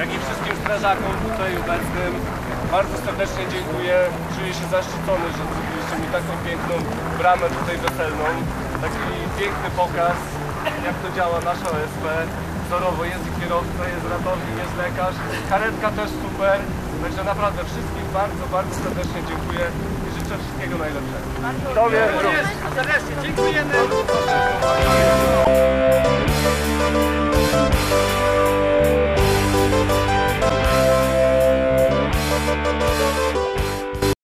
jak i wszystkim strażakom tutaj obecnym. Bardzo serdecznie dziękuję. Czuję się zaszczycony, że zrobiliście mi taką piękną bramę tutaj weselną. Taki piękny pokaz, jak to działa nasza OSP. Wzorowo jest i kierowca, jest ratownik, jest lekarz. Karetka też super. Także naprawdę wszystkim bardzo, bardzo serdecznie dziękuję i życzę wszystkiego najlepszego. Tobie również. Serdecznie dziękujemy.